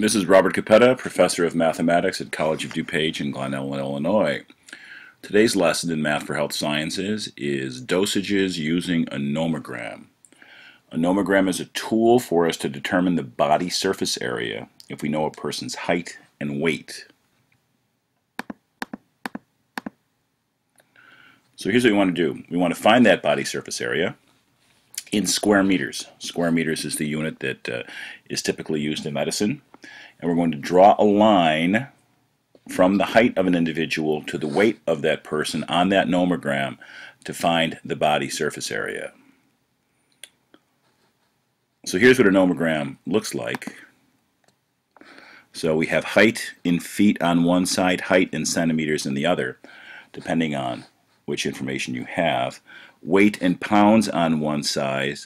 This is Robert Cappetta, Professor of Mathematics at College of DuPage in Glen Ellyn, Illinois. Today's lesson in Math for Health Sciences is dosages using a nomogram. A nomogram is a tool for us to determine the body surface area if we know a person's height and weight. So here's what we want to do. We want to find that body surface area in square meters. Square meters is the unit that uh, is typically used in medicine. And we're going to draw a line from the height of an individual to the weight of that person on that nomogram to find the body surface area. So here's what a nomogram looks like. So we have height in feet on one side, height in centimeters in the other, depending on which information you have weight in pounds on one side,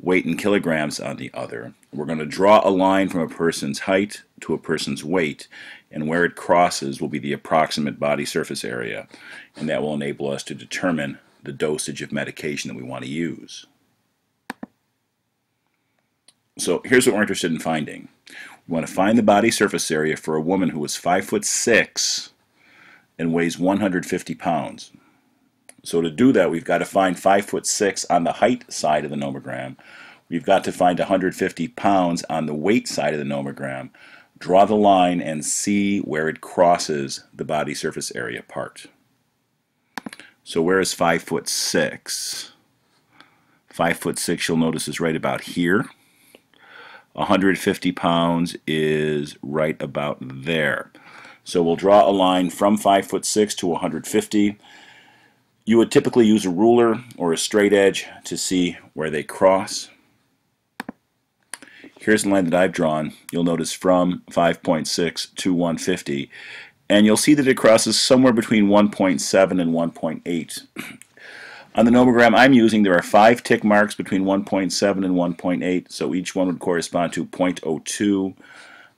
weight in kilograms on the other. We're going to draw a line from a person's height to a person's weight, and where it crosses will be the approximate body surface area, and that will enable us to determine the dosage of medication that we want to use. So here's what we're interested in finding. We want to find the body surface area for a woman who is 5 foot 6 and weighs 150 pounds. So to do that, we've got to find 5 foot 6 on the height side of the nomogram. We've got to find 150 pounds on the weight side of the nomogram. Draw the line and see where it crosses the body surface area part. So where is 5 foot 6? 5 foot 6 you'll notice is right about here. 150 pounds is right about there. So we'll draw a line from 5 foot 6 to 150 you would typically use a ruler or a straight edge to see where they cross. Here's the line that I've drawn. You'll notice from 5.6 to 150 and you'll see that it crosses somewhere between 1.7 and 1.8. On the nomogram I'm using there are five tick marks between 1.7 and 1.8 so each one would correspond to 0.02.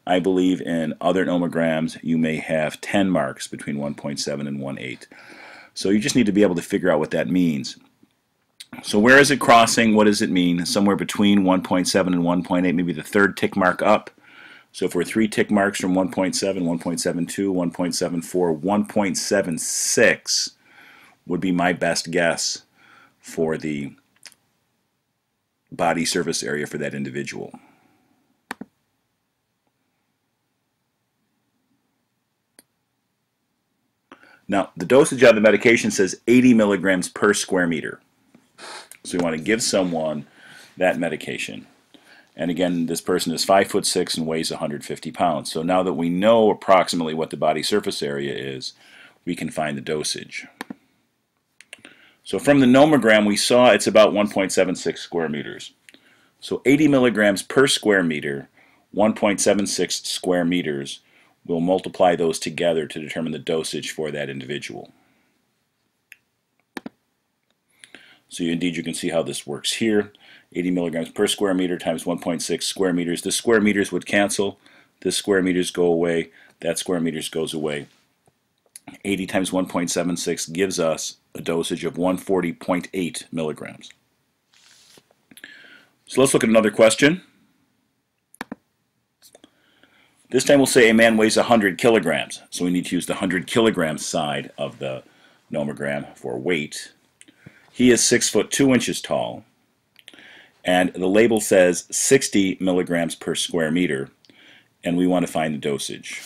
I believe in other nomograms you may have 10 marks between 1.7 and 1.8. So you just need to be able to figure out what that means. So where is it crossing? What does it mean? Somewhere between 1.7 and 1.8, maybe the third tick mark up. So if we're three tick marks from 1.7, 1.72, 1.74, 1.76 would be my best guess for the body surface area for that individual. Now, the dosage of the medication says 80 milligrams per square meter. So we want to give someone that medication. And again, this person is 5 foot 6 and weighs 150 pounds. So now that we know approximately what the body surface area is, we can find the dosage. So from the nomogram, we saw it's about 1.76 square meters. So 80 milligrams per square meter, 1.76 square meters, We'll multiply those together to determine the dosage for that individual. So you, indeed you can see how this works here. 80 milligrams per square meter times 1.6 square meters. The square meters would cancel. This square meters go away. That square meters goes away. 80 times 1.76 gives us a dosage of 140.8 milligrams. So let's look at another question. This time we'll say a man weighs 100 kilograms. So we need to use the 100 kilogram side of the nomogram for weight. He is 6 foot 2 inches tall. And the label says 60 milligrams per square meter. And we want to find the dosage.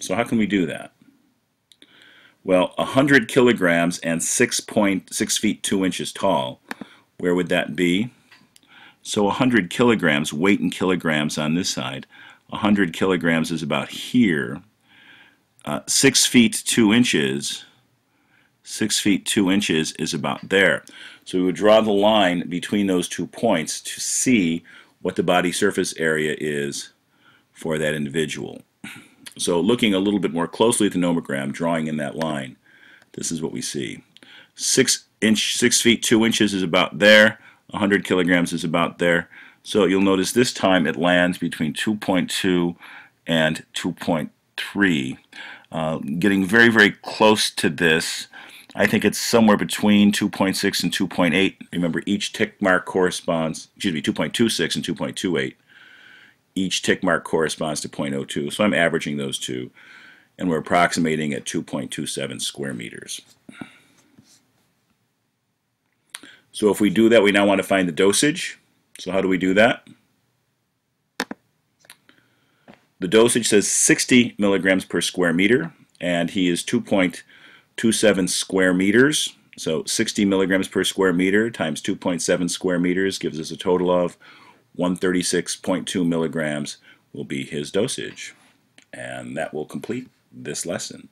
So how can we do that? Well, 100 kilograms and 6.6 feet 2 inches tall. Where would that be? So 100 kilograms, weight in kilograms on this side. 100 kilograms is about here. Uh, 6 feet 2 inches, 6 feet 2 inches is about there. So we would draw the line between those two points to see what the body surface area is for that individual. So looking a little bit more closely at the nomogram, drawing in that line, this is what we see. 6 inch, 6 feet 2 inches is about there. 100 kilograms is about there. So you'll notice this time it lands between 2.2 and 2.3. Uh, getting very, very close to this. I think it's somewhere between 2.6 and 2.8. Remember, each tick mark corresponds, excuse me, 2.26 and 2.28. each tick mark corresponds to 0.02. So I'm averaging those two, and we're approximating at 2.27 square meters. So if we do that, we now want to find the dosage. So how do we do that? The dosage says 60 milligrams per square meter, and he is 2.27 square meters. So 60 milligrams per square meter times 2.7 square meters gives us a total of 136.2 milligrams will be his dosage. And that will complete this lesson.